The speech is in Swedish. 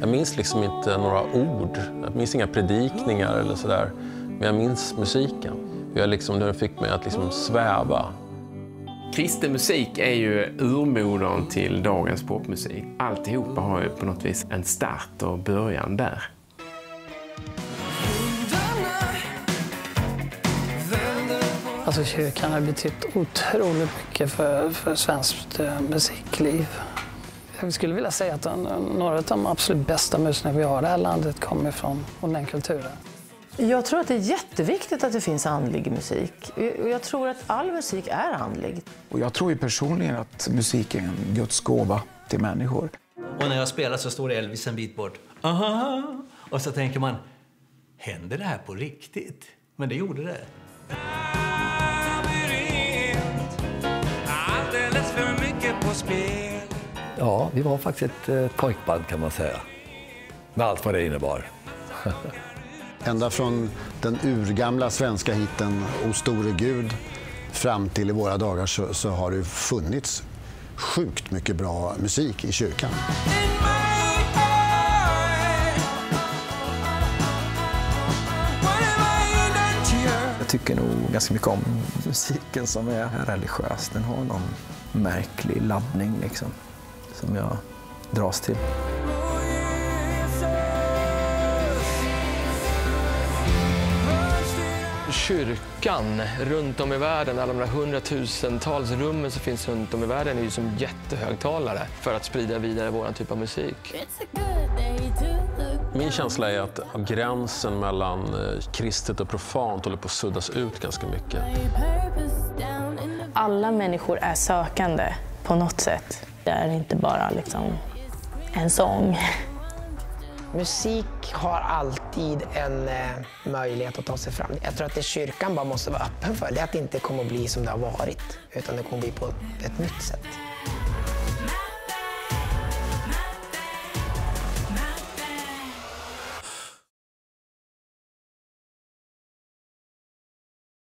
Jag minns liksom inte några ord. Jag minns inga predikningar eller sådär. Men jag minns musiken. Jag liksom, den fick mig att liksom sväva. Kristen musik är ju urmodern till dagens popmusik. Alltihopa har ju på något vis en start och början där. Alltså kyrkan har betytt otroligt mycket för, för svenskt eh, musikliv. Jag skulle vilja säga att några av de absolut bästa musikerna vi har i det här landet kommer från, den kulturen. Jag tror att det är jätteviktigt att det finns andlig musik. Och Jag tror att all musik är andlig. Och jag tror ju personligen att musik är en Guds gåva till människor. Och när jag spelar så står Elvis en bit bort. Aha! Och så tänker man, händer det här på riktigt? Men det gjorde det. Ja, vi var faktiskt ett eh, pojkband kan man säga. Med allt vad det innebar. Ända från den urgamla svenska hiten O store Gud fram till i våra dagar så, så har det funnits sjukt mycket bra musik i kyrkan. Jag tycker nog ganska mycket om musiken som är religiös. Den har någon märklig laddning liksom, som jag dras till. Kyrkan runt om i världen, alla de där hundratusentals rummen som finns runt om i världen är ju som jättehögtalare för att sprida vidare vår typ av musik. Min känsla är att gränsen mellan eh, kristet och profant håller på att suddas ut ganska mycket. Alla människor är sökande på något sätt. Det är inte bara liksom en sång. Musik har alltid en eh, möjlighet att ta sig fram. Jag tror att det kyrkan bara måste vara öppen för det är att det inte kommer att bli som det har varit, utan det kommer att bli på ett nytt sätt.